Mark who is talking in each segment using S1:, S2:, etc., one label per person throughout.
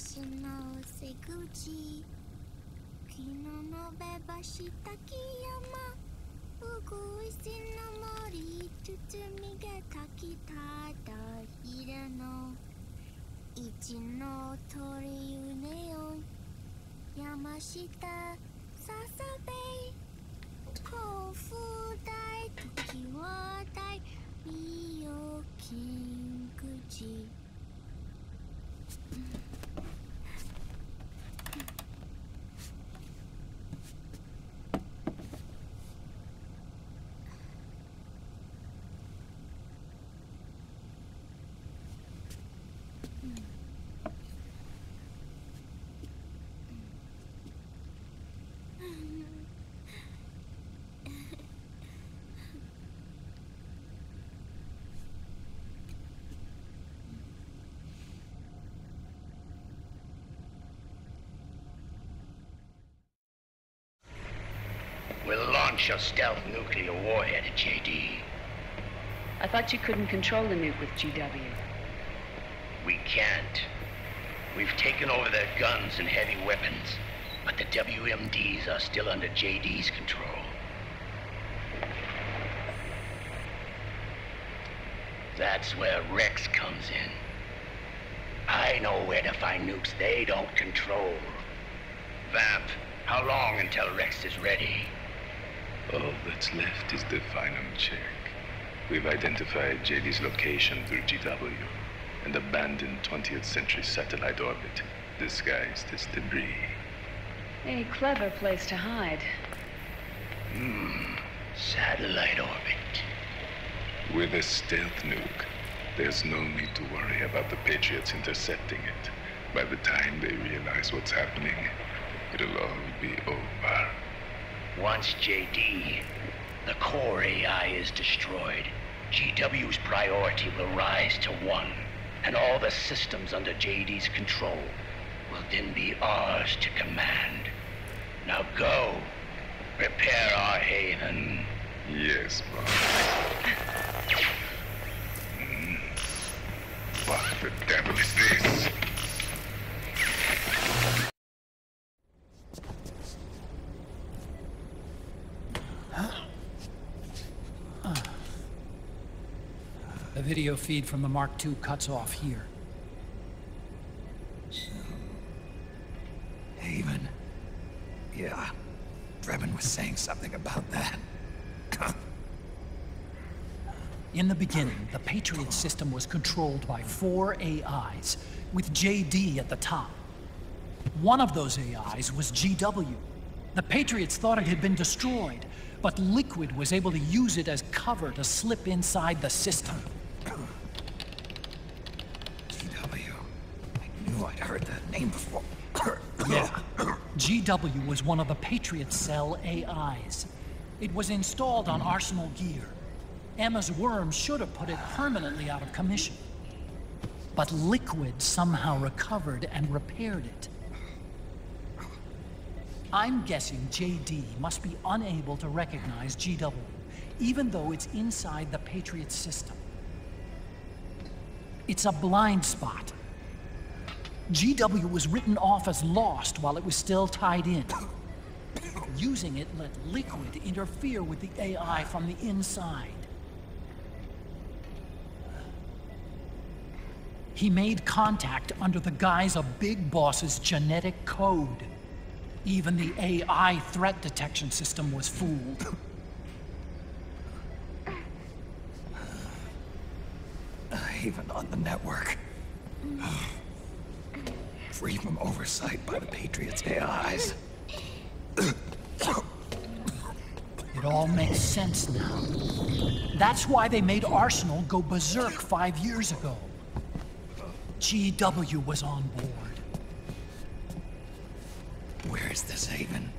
S1: 西の瀬口。昨日のべばした木山。うぐいしの森包みが炊きただひれの。一の鳥うねよ山下ささべ甲府大。時は大。美容金口
S2: We'll launch a stealth nuclear warhead at JD.
S3: I thought you couldn't control the nuke with GW.
S2: We can't. We've taken over their guns and heavy weapons, but the WMDs are still under JD's control. That's where Rex comes in. I know where to find nukes they don't control. Vamp, how long until Rex is ready?
S4: All that's left is the final check. We've identified JD's location through GW and abandoned 20th century satellite orbit, disguised as debris.
S3: A clever place to hide.
S2: Hmm. Satellite orbit.
S4: With a stealth nuke, there's no need to worry about the Patriots intercepting it. By the time they realize what's happening, it'll all be over.
S2: Once JD, the core AI is destroyed, GW's priority will rise to one, and all the systems under JD's control will then be ours to command. Now go. Prepare our haven.
S4: Yes, boss. What the devil is this?
S5: The video feed from the Mark II cuts off here.
S6: Haven. Yeah. Drebin was saying something about that.
S5: In the beginning, the Patriot system was controlled by four AIs, with JD at the top. One of those AIs was GW. The Patriots thought it had been destroyed, but Liquid was able to use it as cover to slip inside the system.
S6: GW
S5: was one of the Patriot Cell AIs. It was installed on Arsenal gear. Emma's worm should have put it permanently out of commission. But Liquid somehow recovered and repaired it. I'm guessing JD must be unable to recognize GW, even though it's inside the Patriot system. It's a blind spot. GW was written off as lost while it was still tied in. Using it let Liquid interfere with the AI from the inside. He made contact under the guise of Big Boss's genetic code. Even the AI threat detection system was fooled.
S6: Haven on the network. Free from oversight by the Patriots' AIs.
S5: It all makes sense now. That's why they made Arsenal go berserk five years ago. GW was on board.
S6: Where is this Haven?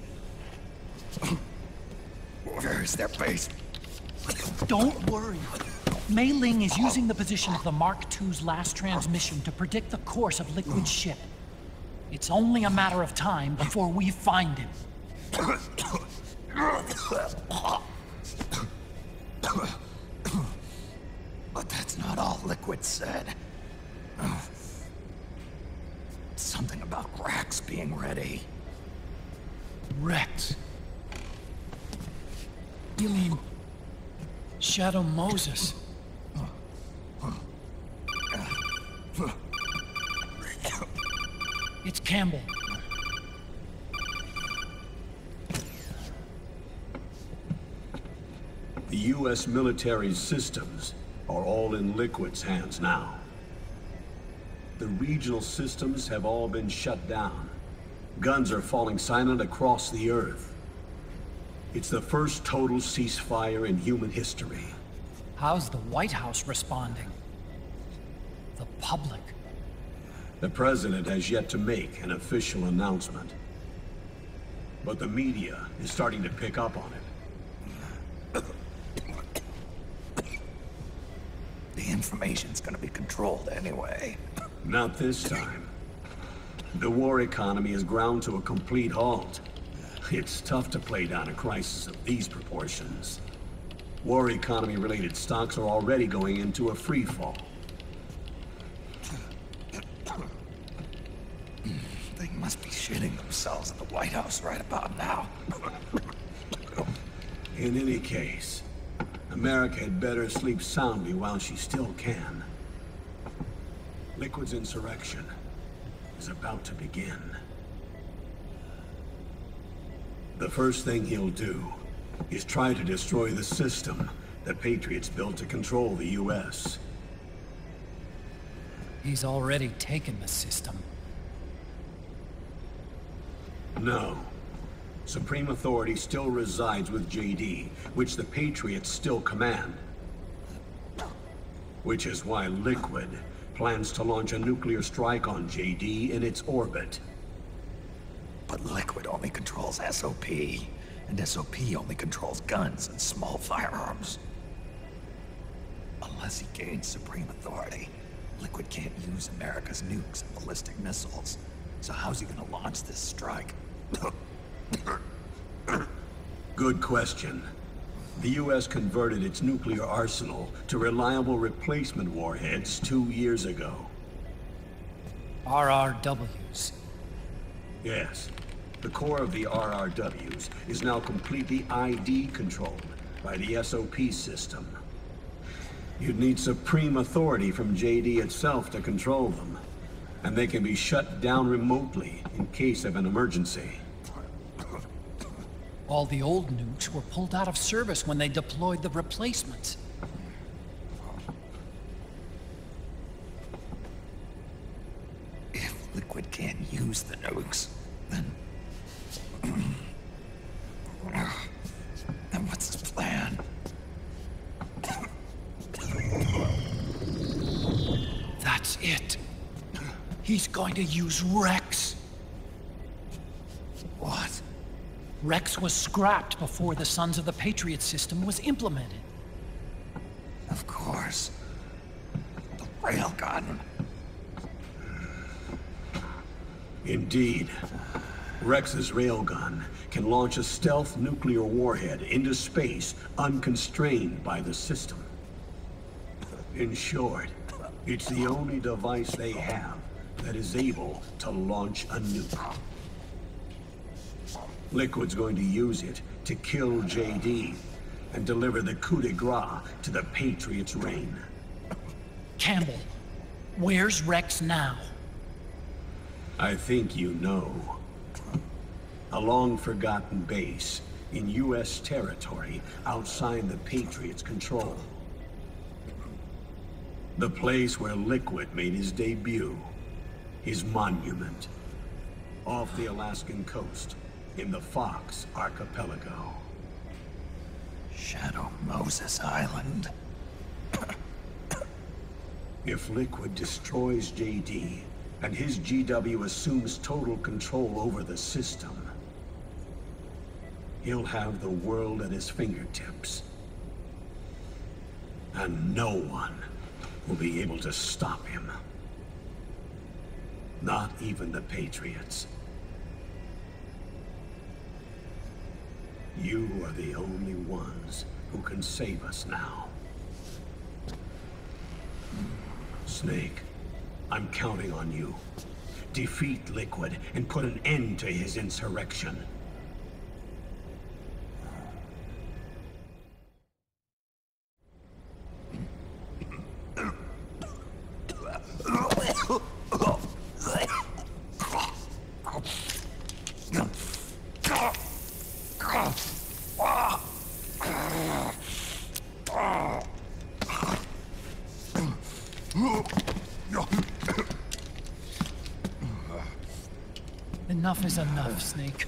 S6: Where is their base?
S5: Don't worry. Mei Ling is using the position of the Mark II's last transmission to predict the course of Liquid's ship. It's only a matter of time before we find him.
S6: but that's not all Liquid said. Something
S5: about Rex being ready. Rex? mean Shadow Moses... Campbell.
S7: The U.S. military systems are all in Liquid's hands now. The regional systems have all been shut down. Guns are falling silent across the Earth. It's the first total ceasefire in human history.
S5: How's the White House responding? The public.
S7: The President has yet to make an official announcement. But the media is starting to pick up on it.
S6: The information's gonna be controlled anyway.
S7: Not this time. The war economy is ground to a complete halt. It's tough to play down a crisis of these proportions. War economy-related stocks are already going into a free fall.
S6: They must be shitting themselves at the White House right about now.
S7: In any case, America had better sleep soundly while she still can. Liquid's insurrection is about to begin. The first thing he'll do is try to destroy the system the Patriots built to control the U.S.
S5: He's already taken the system.
S7: No. Supreme authority still resides with JD, which the Patriots still command. Which is why Liquid plans to launch a nuclear strike on JD in its orbit.
S6: But Liquid only controls SOP, and SOP only controls guns and small firearms. Unless he gains supreme authority, Liquid can't use America's nukes and ballistic missiles. So how's he gonna launch this strike?
S7: Good question. The U.S. converted its nuclear arsenal to reliable replacement warheads two years ago.
S5: RRWs.
S7: Yes. The core of the RRWs is now completely ID controlled by the SOP system. You'd need supreme authority from JD itself to control them. And they can be shut down remotely in case of an emergency.
S5: All the old nukes were pulled out of service when they deployed the replacements.
S6: If Liquid can't use the nukes, then... then what's his plan?
S5: That's it. He's going to use Rex.
S6: What?
S5: Rex was scrapped before the Sons of the Patriot system was implemented.
S6: Of course. The railgun.
S7: Indeed. Rex's railgun can launch a stealth nuclear warhead into space unconstrained by the system. In short, it's the only device they have that is able to launch a nuke. Liquid's going to use it to kill JD and deliver the coup de grace to the Patriots' reign.
S5: Campbell, where's Rex now?
S7: I think you know. A long-forgotten base in U.S. territory outside the Patriots' control. The place where Liquid made his debut. His monument. Off the Alaskan coast, in the Fox Archipelago.
S6: Shadow Moses Island.
S7: If Liquid destroys JD, and his GW assumes total control over the system, he'll have the world at his fingertips. And no one will be able to stop him. Not even the Patriots. You are the only ones who can save us now. Snake, I'm counting on you. Defeat Liquid and put an end to his insurrection.
S5: Enough is enough, Snake.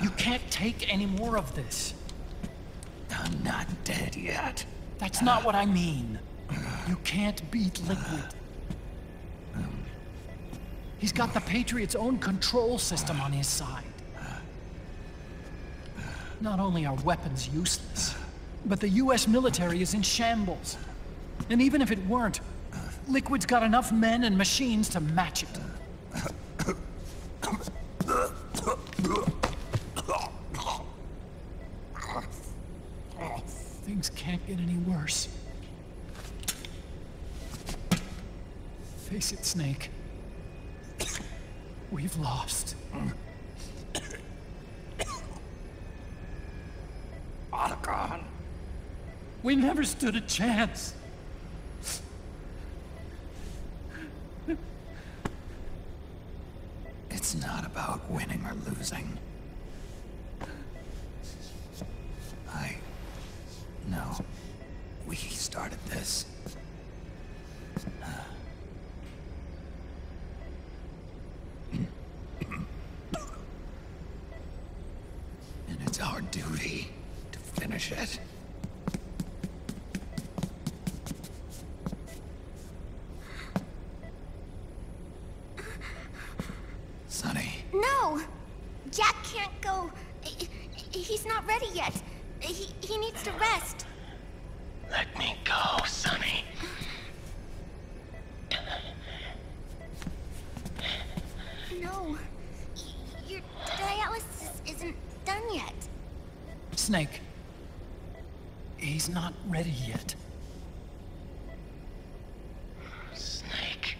S5: You can't take any more of this.
S6: I'm not dead yet.
S5: That's not what I mean. You can't beat Liquid. He's got the Patriot's own control system on his side. Not only are weapons useless, but the US military is in shambles. And even if it weren't, Liquid's got enough men and machines to match it. Things can't get any worse. Face it, Snake. We've lost.
S6: Otacon.
S5: We never stood a chance.
S6: Our duty to finish it. Sunny,
S1: No! Jack can't go. He- He's not ready yet. He, he needs to rest.
S8: Let me go, Sunny.
S1: No. Y- Your dialysis isn't done yet.
S5: Snake. He's not ready yet.
S8: Snake.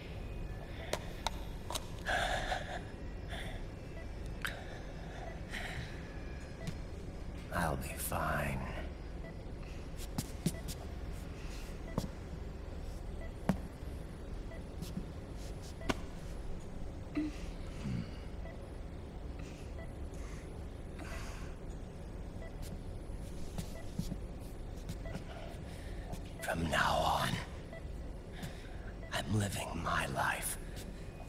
S8: I'll be fine. From now on, I'm living my life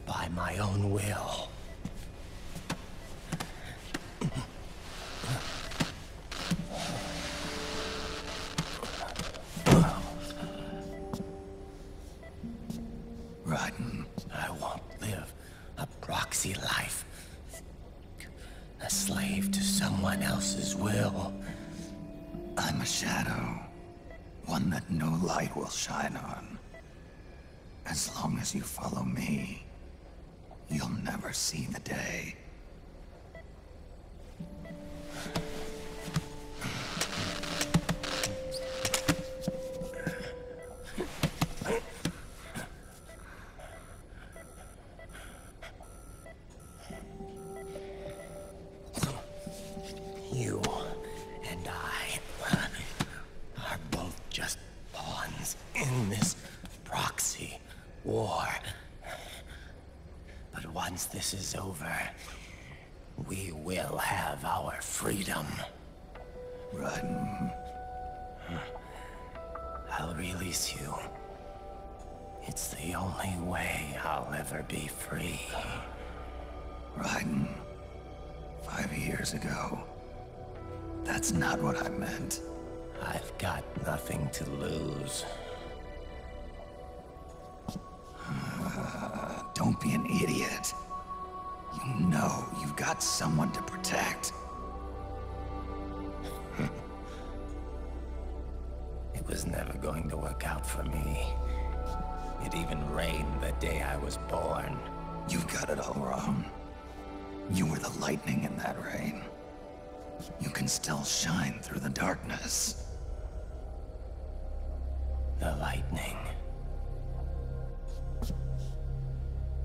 S8: by my own will.
S6: Raiden,
S8: I won't live a proxy life. A slave to someone else's will.
S6: I'm a shadow. One that no light will shine on. As long as you follow me, you'll never see the day. That's not what I meant.
S8: I've got nothing to lose.
S6: Don't be an idiot. You know you've got someone to protect.
S8: It was never going to work out for me. It even rained the day I was born.
S6: You've got it all wrong. You were the lightning in that rain. You can still shine through the darkness.
S8: The lightning.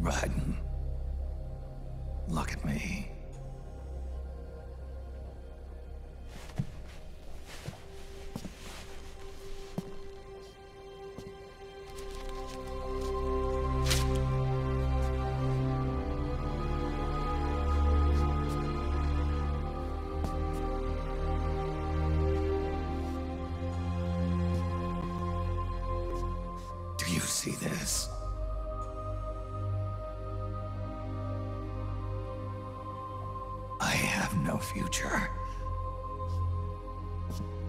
S6: Raiden. Look at me. Future.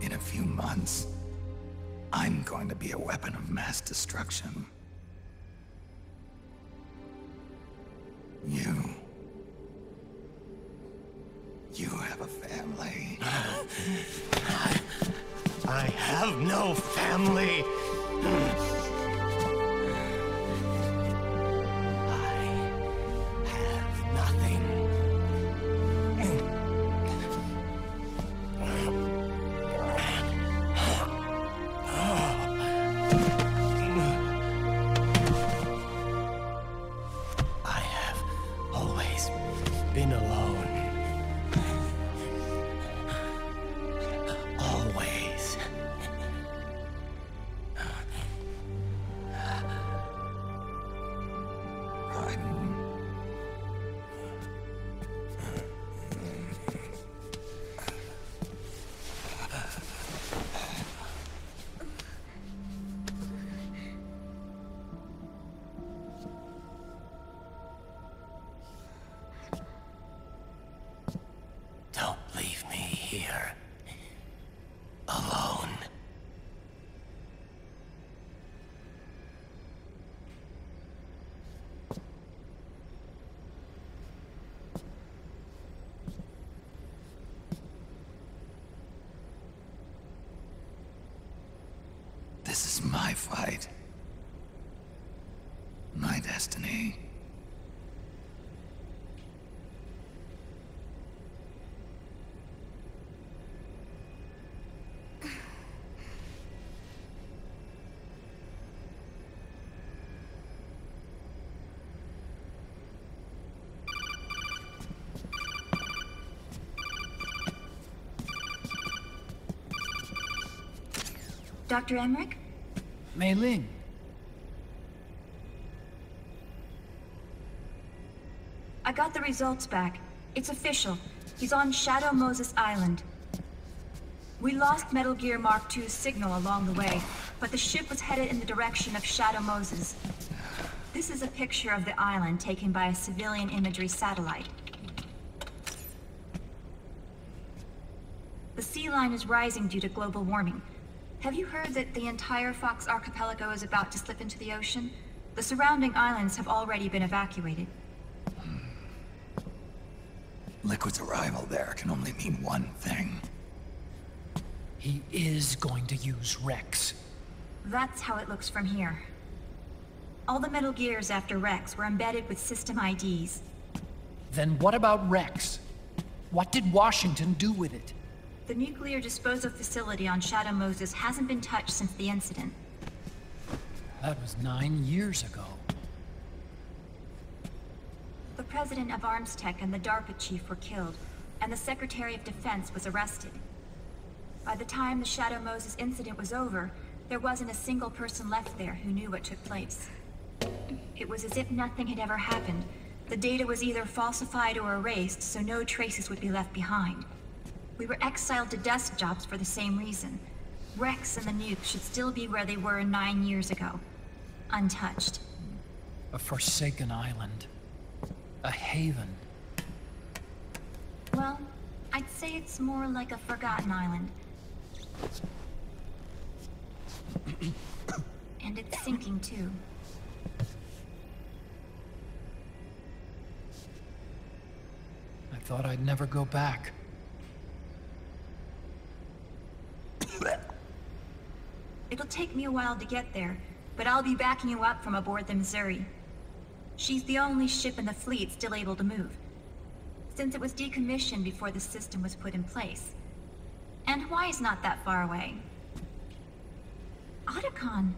S6: In a few months, I'm going to be a weapon of mass destruction. This is my fight. My destiny.
S9: Dr. Emmerich?
S5: Mei Ling,
S9: I got the results back. It's official. He's on Shadow Moses Island. We lost Metal Gear Mark II's signal along the way, but the ship was headed in the direction of Shadow Moses. This is a picture of the island taken by a civilian imagery satellite. The sea line is rising due to global warming. Have you heard that the entire Fox archipelago is about to slip into the ocean? The surrounding islands have already been evacuated. Hmm.
S6: Liquid's arrival there can only mean one thing.
S5: he is going to use Rex.
S9: That's how it looks from here. All the Metal Gears after Rex were embedded with system IDs.
S5: Then what about Rex? What did Washington do with it?
S9: The nuclear disposal facility on Shadow Moses hasn't been touched since the incident.
S5: That was nine years ago.
S9: The president of ArmsTech and the DARPA chief were killed, and the Secretary of Defense was arrested. By the time the Shadow Moses incident was over, there wasn't a single person left there who knew what took place. It was as if nothing had ever happened. The data was either falsified or erased, so no traces would be left behind. We were exiled to desk jobs for the same reason. Rex and the nuke should still be where they were nine years ago. Untouched.
S5: A forsaken island. A haven.
S9: Well, I'd say it's more like a forgotten island. and it's sinking too.
S5: I thought I'd never go back.
S9: It'll take me a while to get there, but I'll be backing you up from aboard the Missouri. She's the only ship in the fleet still able to move, since it was decommissioned before the system was put in place. And Hawaii's not that far away. Otacon,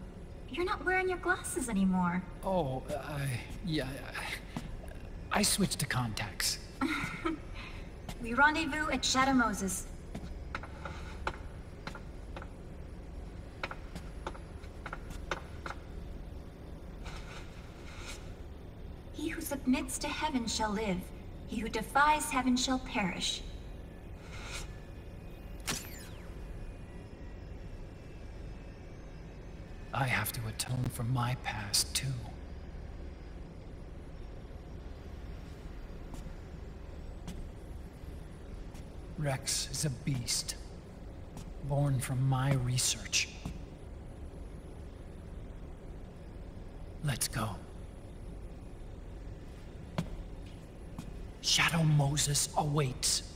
S9: you're not wearing your glasses anymore.
S5: Oh, uh, I... yeah... I, I switched to contacts.
S9: We rendezvous at Shadow Moses. He who submits to heaven shall live. He who defies heaven shall perish.
S5: I have to atone for my past, too. Rex is a beast. Born from my research. Let's go. Shadow Moses awaits.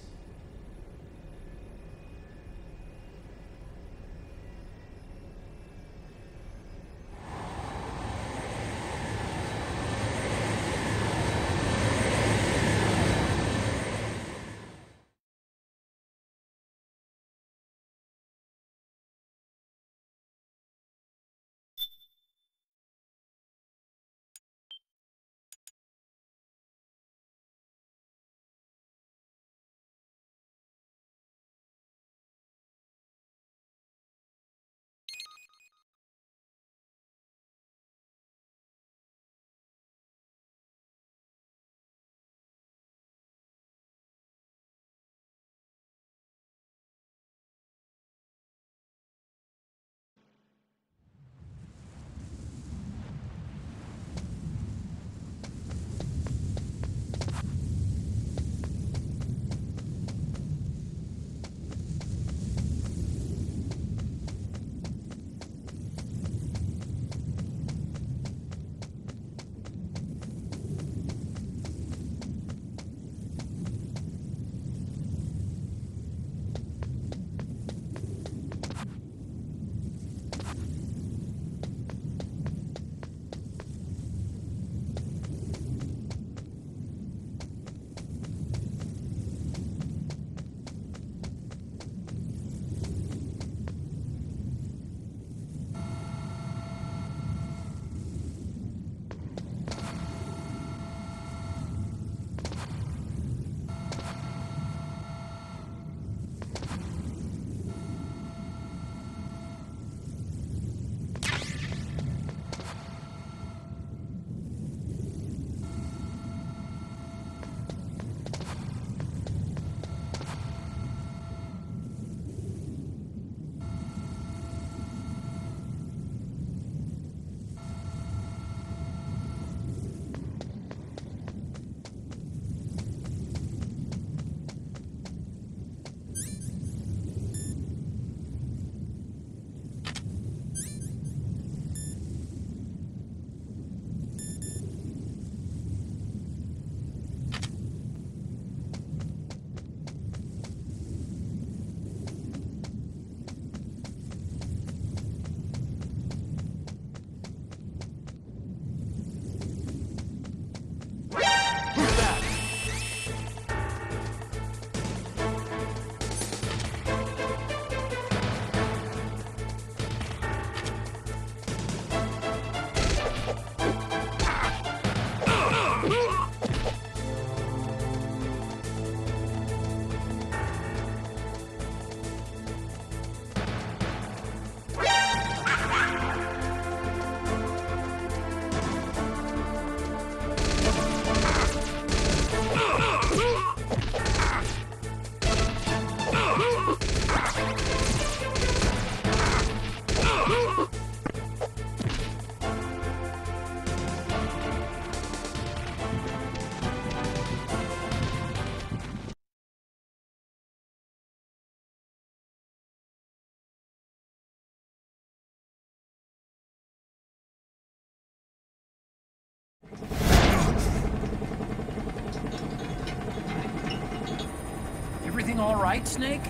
S5: Everything all right, Snake?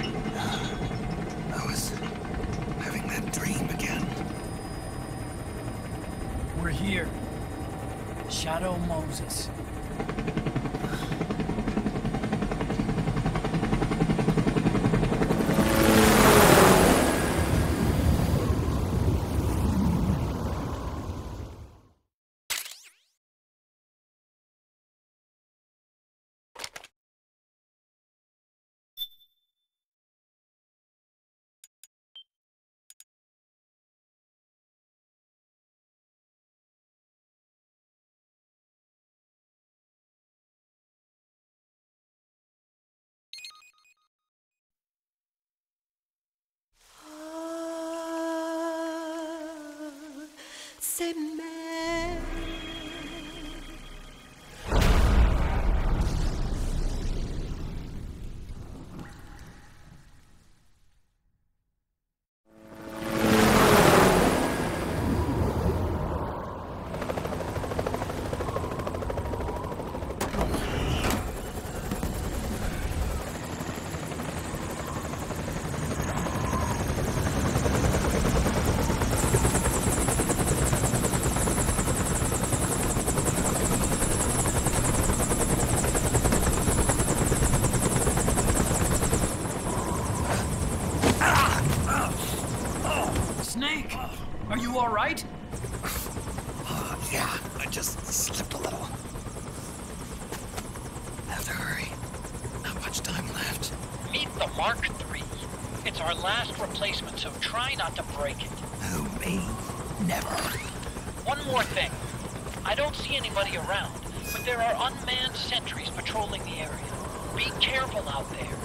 S6: I was having that dream again.
S5: We're here. Shadow Moses.
S10: C'est mais
S11: Snake, are you all right?
S6: Uh, yeah, I just slipped a little. Have to hurry. Not much time left.
S5: Meet the Mark III. It's our last replacement, so try not to break it.
S6: Who, me? Never.
S5: One more thing. I don't see anybody around, but there are unmanned sentries patrolling the area. Be careful out there.